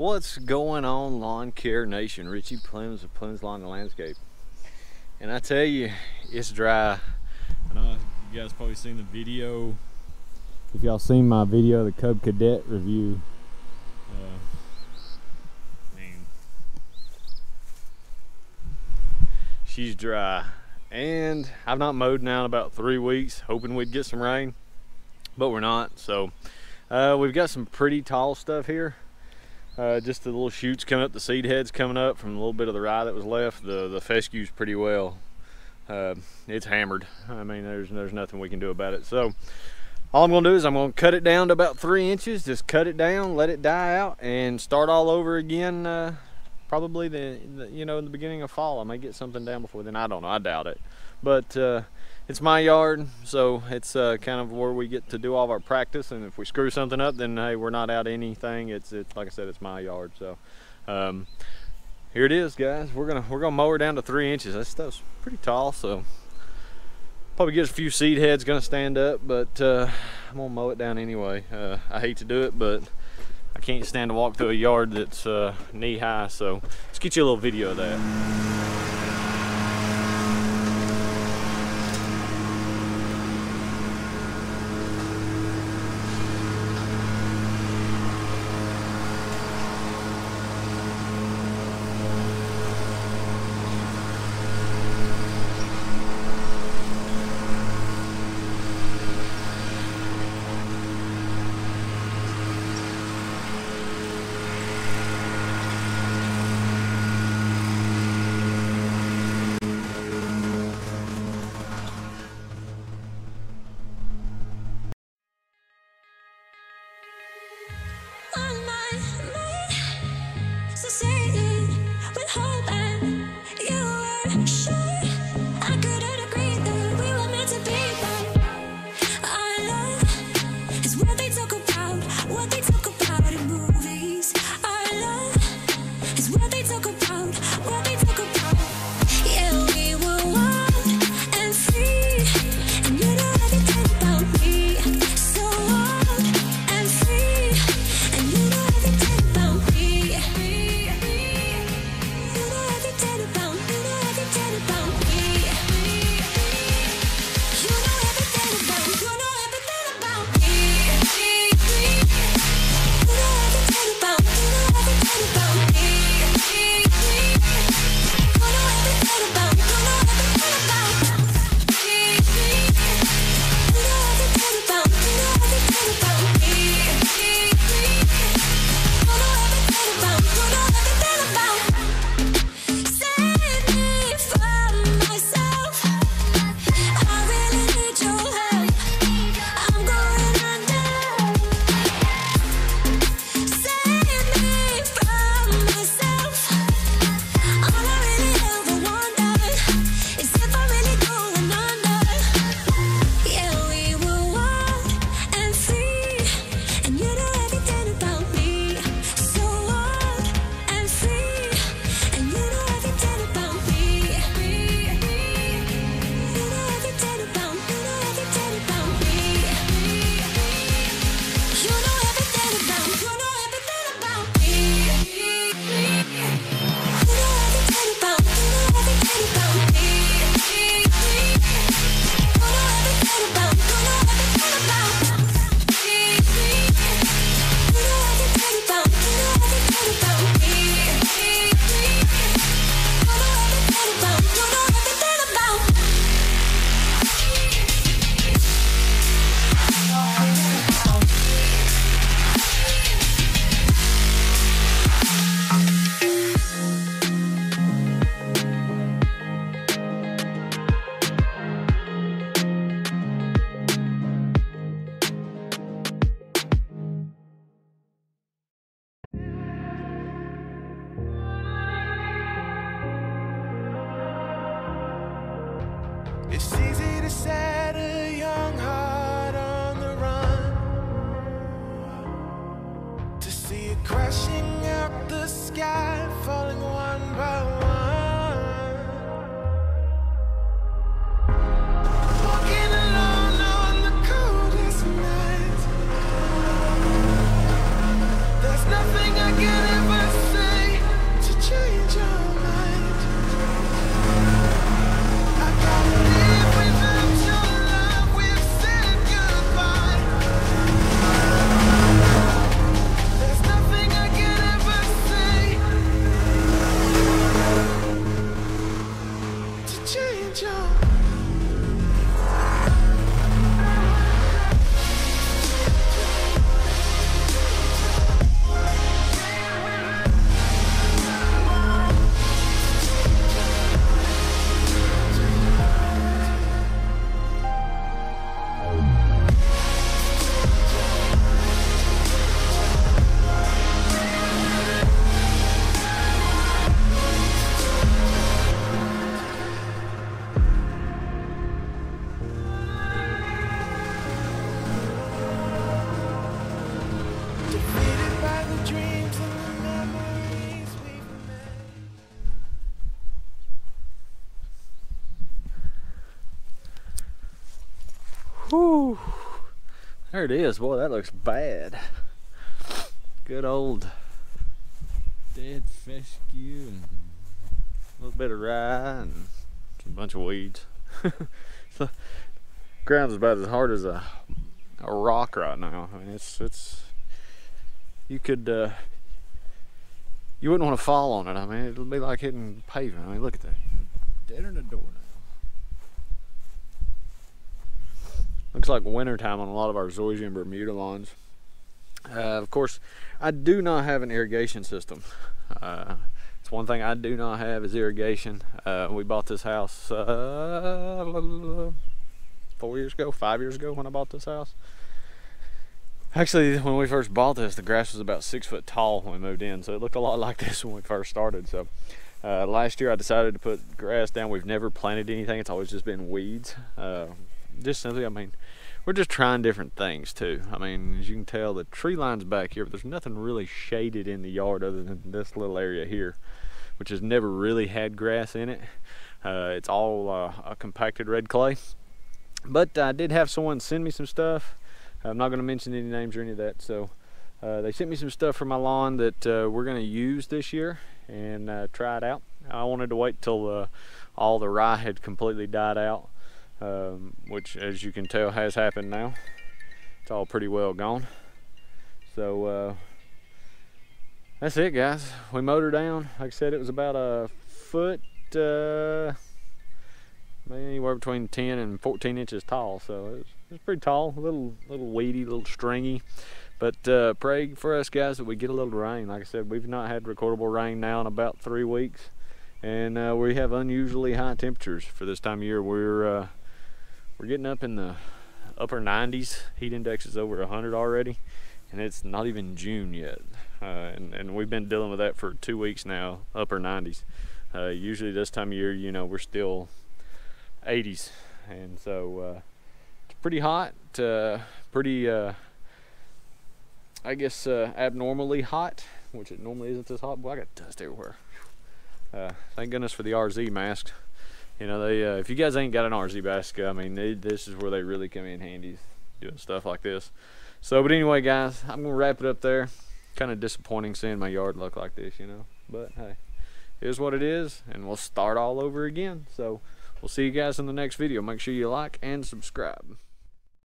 What's going on, Lawn Care Nation? Richie Plemons of Plemons Lawn and Landscape. And I tell you, it's dry. I know you guys probably seen the video. If y'all seen my video, the Cub Cadet review. Uh, man, she's dry. And I've not mowed now in about three weeks, hoping we'd get some rain, but we're not. So uh, we've got some pretty tall stuff here. Uh, just the little shoots coming up, the seed heads coming up from a little bit of the rye that was left. The the fescue's pretty well. Uh, it's hammered. I mean, there's there's nothing we can do about it. So all I'm gonna do is I'm gonna cut it down to about three inches. Just cut it down, let it die out, and start all over again. Uh, probably the, the, you know in the beginning of fall. I may get something down before then. I don't know. I doubt it. But uh, it's my yard, so it's uh, kind of where we get to do all of our practice. And if we screw something up, then hey, we're not out anything. It's it's like I said, it's my yard. So um, here it is, guys. We're gonna we're gonna mow her down to three inches. That stuff's pretty tall, so probably get a few seed heads gonna stand up, but uh, I'm gonna mow it down anyway. Uh, I hate to do it, but I can't stand to walk through a yard that's uh, knee high. So let's get you a little video of that. Nothing I the ever There it is. Boy, that looks bad. Good old dead fescue a little bit of rye and a bunch of weeds. the ground's about as hard as a, a rock right now. I mean, it's it's you could uh, you wouldn't want to fall on it. I mean, it'll be like hitting pavement. I mean, look at that. Dead in the door Looks like wintertime on a lot of our zoysia and Bermuda lawns. Uh, of course, I do not have an irrigation system. Uh, it's one thing I do not have is irrigation. Uh, we bought this house uh, four years ago, five years ago when I bought this house. Actually, when we first bought this, the grass was about six foot tall when we moved in, so it looked a lot like this when we first started. So uh, last year I decided to put grass down. We've never planted anything; it's always just been weeds. Just simply, I mean, we're just trying different things too. I mean, as you can tell, the tree line's back here, but there's nothing really shaded in the yard other than this little area here, which has never really had grass in it. Uh, it's all uh, a compacted red clay. But I did have someone send me some stuff. I'm not going to mention any names or any of that. So uh, they sent me some stuff for my lawn that uh, we're going to use this year and uh, try it out. I wanted to wait till uh, all the rye had completely died out um, which as you can tell has happened now. It's all pretty well gone. So uh, that's it guys. We mowed her down. Like I said, it was about a foot, uh, anywhere between 10 and 14 inches tall. So it was, it was pretty tall, a little, little weedy, a little stringy. But uh, pray for us guys that we get a little rain. Like I said, we've not had recordable rain now in about three weeks. And uh, we have unusually high temperatures for this time of year. We're uh, we're getting up in the upper 90s. Heat index is over 100 already, and it's not even June yet. Uh, and, and we've been dealing with that for two weeks now, upper 90s. Uh, usually this time of year, you know, we're still 80s, and so uh, it's pretty hot, uh, pretty, uh, I guess, uh, abnormally hot, which it normally isn't this hot. Boy, I got dust everywhere. thank goodness for the RZ mask you know they uh, if you guys ain't got an RZ basket I mean they, this is where they really come in handy doing stuff like this. So but anyway guys I'm gonna wrap it up there. Kind of disappointing seeing my yard look like this you know but hey here's what it is and we'll start all over again. So we'll see you guys in the next video. Make sure you like and subscribe